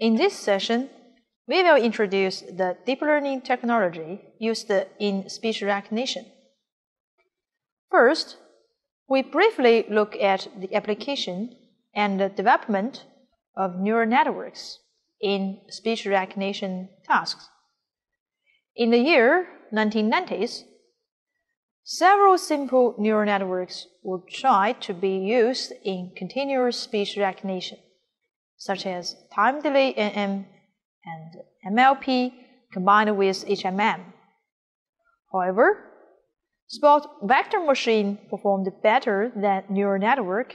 In this session, we will introduce the deep learning technology used in speech recognition. First, we briefly look at the application and the development of neural networks in speech recognition tasks. In the year 1990s, several simple neural networks were tried to be used in continuous speech recognition, such as time delay NN and MLP combined with HMM. However, Support vector machine performed better than neural network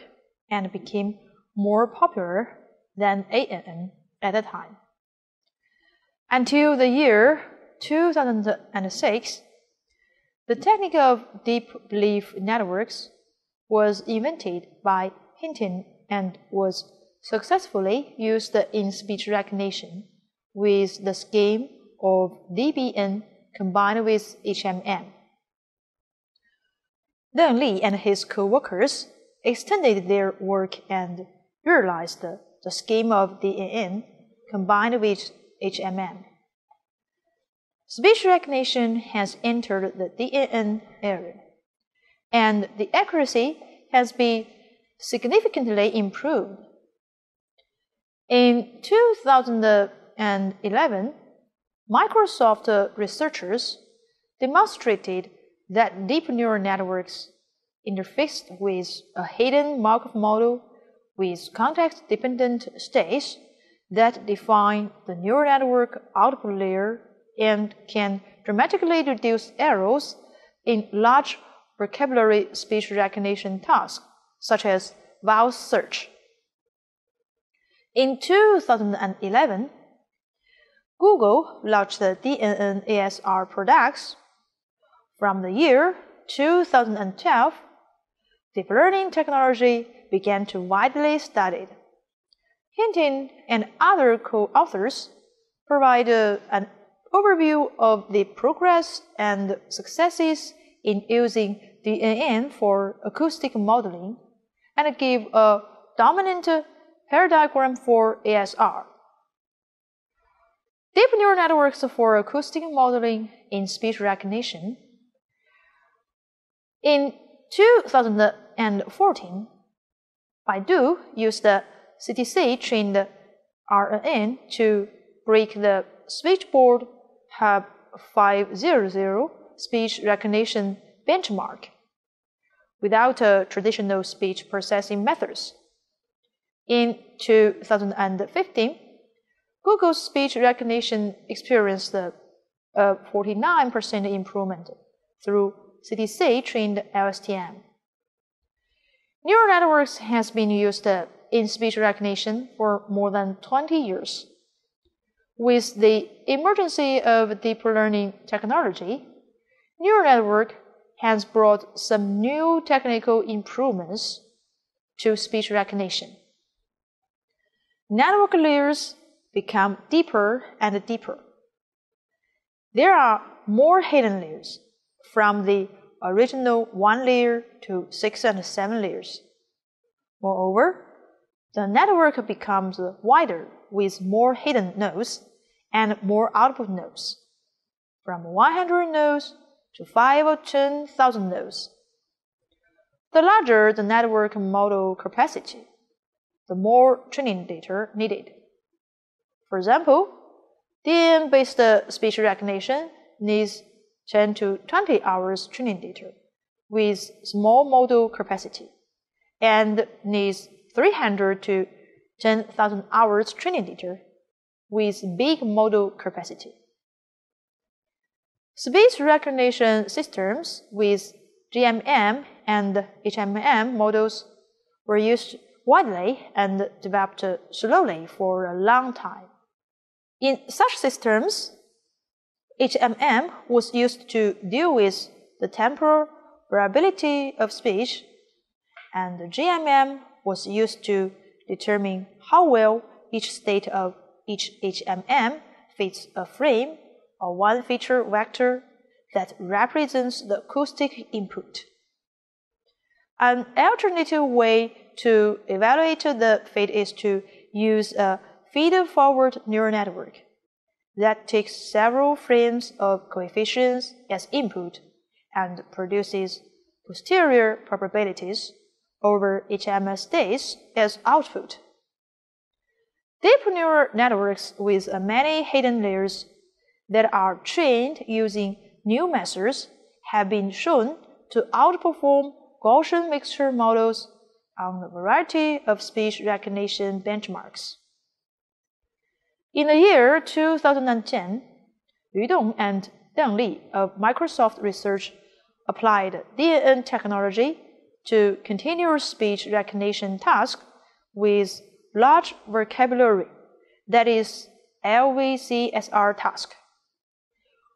and became more popular than ANN at the time. Until the year 2006, the technique of deep belief networks was invented by Hinton and was successfully used in speech recognition with the scheme of DBN combined with HMM. Deng Li and his co-workers extended their work and realized the scheme of DNN combined with HMM. Speech recognition has entered the DNN era, and the accuracy has been significantly improved. In 2011, Microsoft researchers demonstrated that deep neural networks interfaced with a hidden Markov model with context-dependent states that define the neural network output layer and can dramatically reduce errors in large vocabulary speech recognition tasks, such as voice search. In 2011, Google launched the DNN ASR products from the year 2012, deep learning technology began to widely studied. Hinton and other co-authors provide uh, an overview of the progress and successes in using DNN for acoustic modeling and give a dominant paradigm for ASR. Deep neural networks for acoustic modeling in speech recognition in 2014, Baidu used the CTC trained RNN to break the switchboard hub 500 speech recognition benchmark without a traditional speech processing methods. In 2015, Google's speech recognition experienced a 49% improvement through CTC trained LSTM. Neural networks has been used uh, in speech recognition for more than 20 years. With the emergence of deep learning technology, neural network has brought some new technical improvements to speech recognition. Network layers become deeper and deeper. There are more hidden layers from the original one layer to six and seven layers. Moreover, the network becomes wider with more hidden nodes and more output nodes, from 100 nodes to 5 or 10,000 nodes. The larger the network model capacity, the more training data needed. For example, DNN-based speech recognition needs 10 to 20 hours training data with small model capacity and needs 300 to 10,000 hours training data with big model capacity. Speech recognition systems with GMM and HMM models were used widely and developed slowly for a long time. In such systems, HMM was used to deal with the temporal variability of speech, and GMM was used to determine how well each state of each HMM fits a frame or one feature vector that represents the acoustic input. An alternative way to evaluate the fit is to use a feed-forward neural network that takes several frames of coefficients as input and produces posterior probabilities over HMS states as output. Deep neural networks with many hidden layers that are trained using new methods have been shown to outperform Gaussian mixture models on a variety of speech recognition benchmarks. In the year 2010, Yu Dong and Deng Li of Microsoft Research applied DNN technology to continuous speech recognition tasks with large vocabulary, that is, LVCSR task,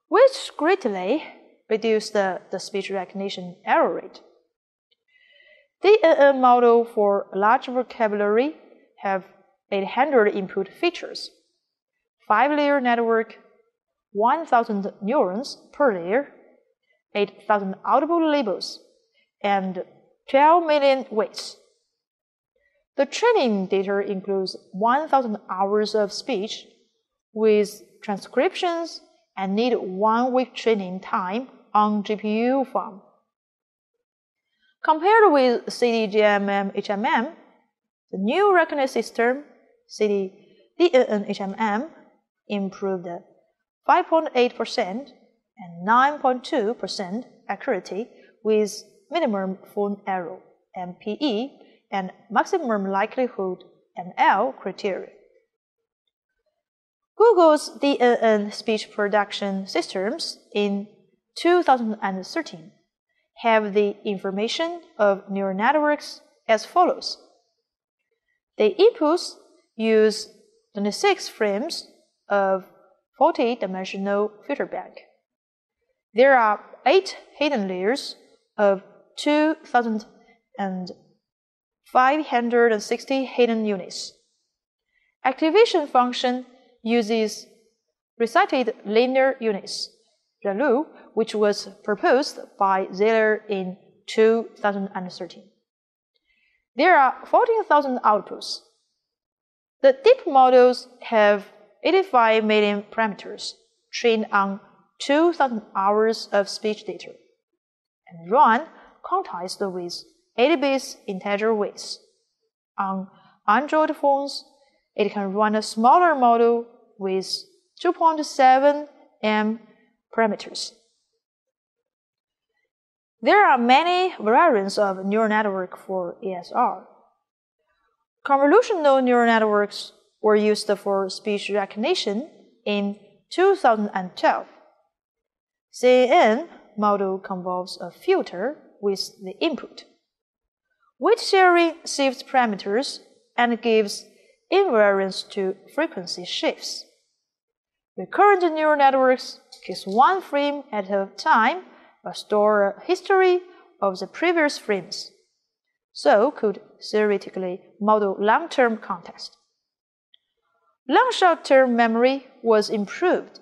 which greatly reduced the, the speech recognition error rate. DNN model for large vocabulary have 800 input features, 5-layer network, 1,000 neurons per layer, 8,000 audible labels, and 12 million weights. The training data includes 1,000 hours of speech with transcriptions and need one week training time on GPU farm. Compared with CDGMM HMM, the new reckoning system, CD DNN HMM, improved 5.8% and 9.2% accuracy with minimum phone error MPE and maximum likelihood ML criteria. Google's DNN speech production systems in 2013 have the information of neural networks as follows. The inputs use 26 frames of 40 dimensional filter bank. There are eight hidden layers of 2,560 hidden units. Activation function uses rectified linear units, ReLU, which was proposed by Zeiler in 2013. There are 14,000 outputs. The deep models have 85 million parameters trained on 2,000 hours of speech data and run quantized with 80-bit integer weights. On Android phones, it can run a smaller model with 2.7 m parameters. There are many variants of neural network for ASR. Convolutional neural networks were used for speech recognition in 2012. CNN model convolves a filter with the input. Weight sharing saves parameters and gives invariance to frequency shifts. Recurrent neural networks keep one frame at a time but store a history of the previous frames, so could theoretically model long-term context. Long short-term memory was improved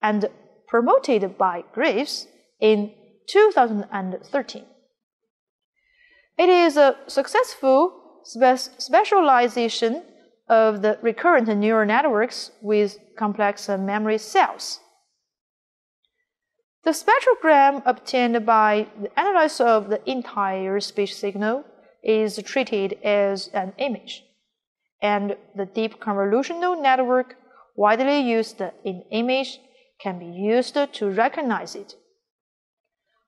and promoted by Graves in 2013. It is a successful spe specialization of the recurrent neural networks with complex uh, memory cells. The spectrogram obtained by the analysis of the entire speech signal is treated as an image, and the deep convolutional network widely used in image can be used to recognize it.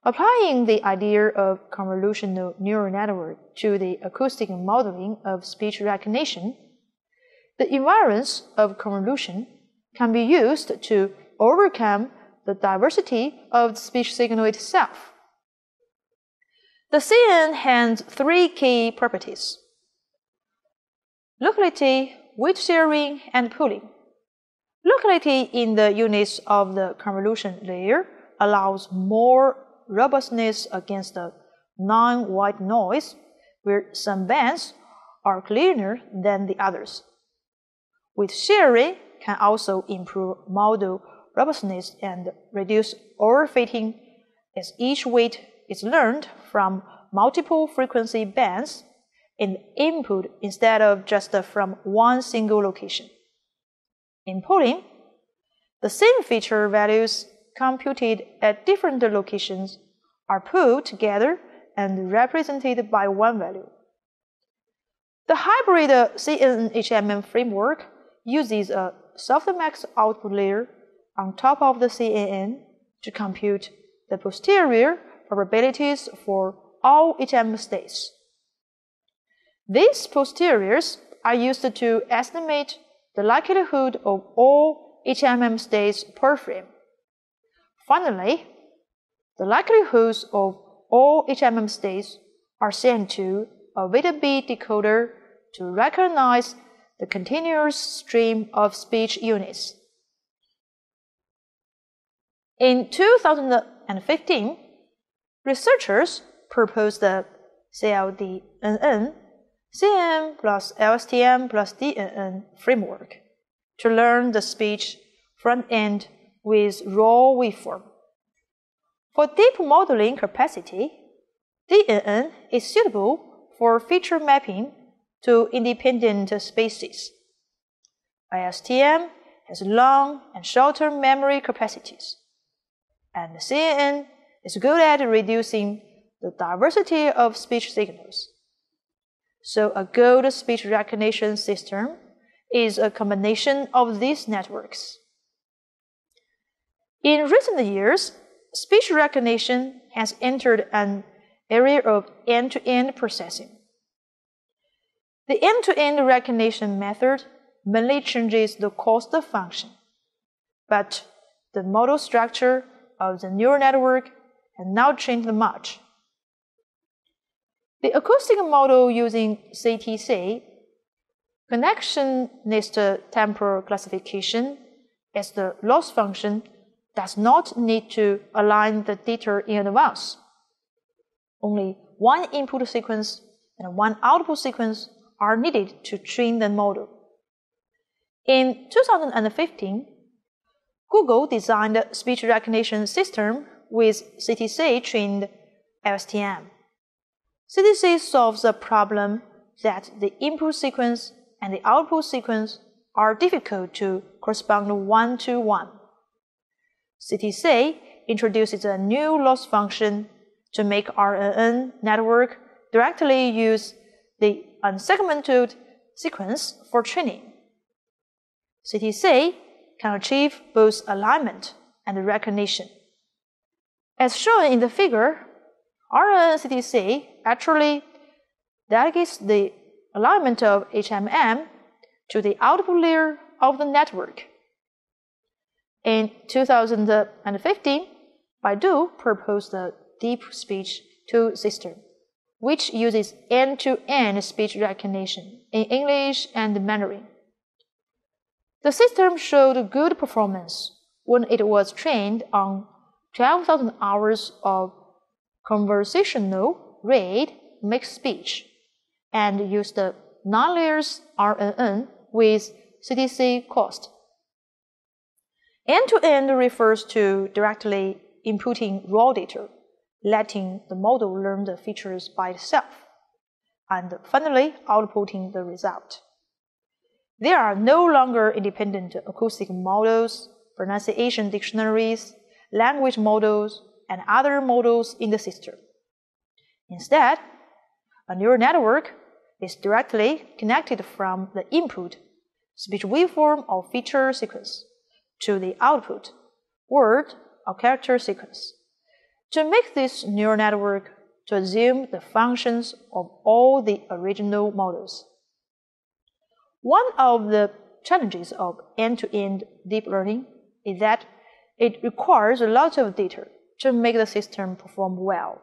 Applying the idea of convolutional neural network to the acoustic modeling of speech recognition, the invariance of convolution can be used to overcome the diversity of the speech signal itself. The CNN has three key properties locality, weight sharing, and pooling. Locality in the units of the convolution layer allows more robustness against the non-white noise, where some bands are cleaner than the others. Weight sharing can also improve model robustness and reduce overfitting as each weight is learned from multiple frequency bands in input instead of just from one single location. In pooling, the same feature values computed at different locations are pooled together and represented by one value. The hybrid CNN-HMM framework uses a softmax output layer on top of the CNN to compute the posterior probabilities for all HM states. These posteriors are used to estimate the likelihood of all HMM states per frame. Finally, the likelihoods of all HMM states are sent to a Viterbi decoder to recognize the continuous stream of speech units. In 2015, researchers proposed the CLDNN, CNN plus LSTM plus DNN framework to learn the speech front end with raw waveform. For deep modeling capacity, DNN is suitable for feature mapping to independent spaces. LSTM has long and shorter memory capacities, and CNN is good at reducing the diversity of speech signals. So a good speech recognition system is a combination of these networks. In recent years, speech recognition has entered an area of end-to-end processing. The end-to-end recognition method mainly changes the cost function, but the model structure of the neural network has not changed much. The acoustic model using CTC, connectionist temporal classification, as the loss function does not need to align the data in advance. Only one input sequence and one output sequence are needed to train the model. In 2015, Google designed a speech recognition system with CTC trained LSTM. CTC solves the problem that the input sequence and the output sequence are difficult to correspond one to one. CTC introduces a new loss function to make RNN network directly use the unsegmented sequence for training. CTC can achieve both alignment and recognition. As shown in the figure, RNN CTC actually delegates the alignment of HMM to the output layer of the network. In 2015, Baidu proposed the Deep Speech 2 system which uses end-to-end speech recognition in English and Mandarin. The system showed good performance when it was trained on 12,000 hours of conversational read mixed speech and used the non-layers RNN with CTC cost. End-to-end -end refers to directly inputting raw data letting the model learn the features by itself, and finally outputting the result. There are no longer independent acoustic models, pronunciation dictionaries, language models, and other models in the system. Instead, a neural network is directly connected from the input, speech waveform or feature sequence, to the output, word or character sequence. To make this neural network to assume the functions of all the original models. One of the challenges of end-to-end deep learning is that it requires a lot of data to make the system perform well.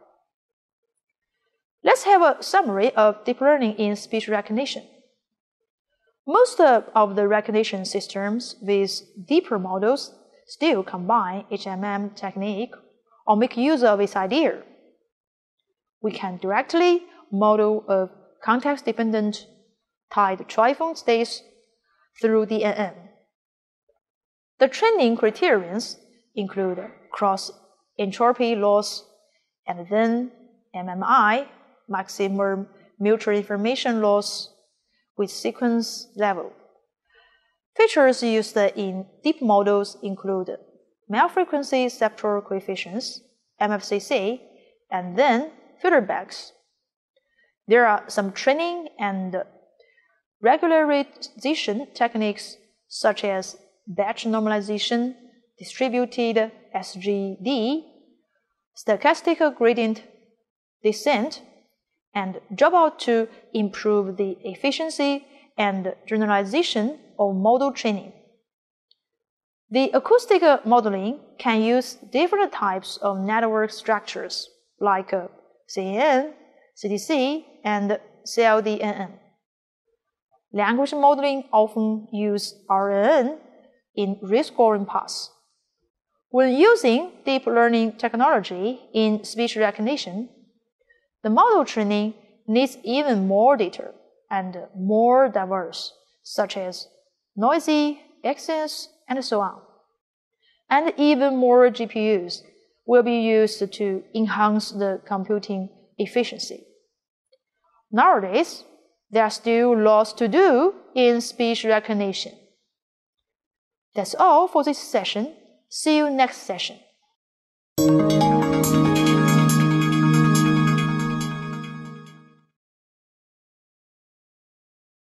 Let's have a summary of deep learning in speech recognition. Most of the recognition systems with deeper models still combine HMM technique or make use of its idea. We can directly model a context-dependent tied triphone states through DNN. The training criterions include cross entropy loss and then MMI, maximum mutual information loss, with sequence level. Features used in deep models include mel frequency cepstral coefficients, MFCC, and then filter banks. There are some training and regularization techniques such as batch normalization, distributed SGD, stochastic gradient descent, and dropout to improve the efficiency and generalization of model training. The acoustic modeling can use different types of network structures like uh, CNN, CTC, and CLDNN. Language modeling often use RNN in rescoring paths. When using deep learning technology in speech recognition, the model training needs even more data and more diverse, such as noisy, accents, and so on. And even more GPUs will be used to enhance the computing efficiency. Nowadays, there are still lots to do in speech recognition. That's all for this session. See you next session.